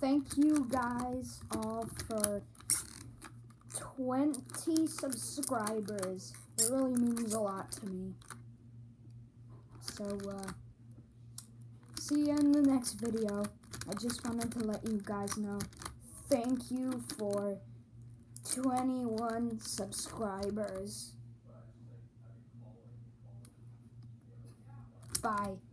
thank you guys all for 20 subscribers. It really means a lot to me. So, uh, see you in the next video. I just wanted to let you guys know. Thank you for 21 subscribers. Bye.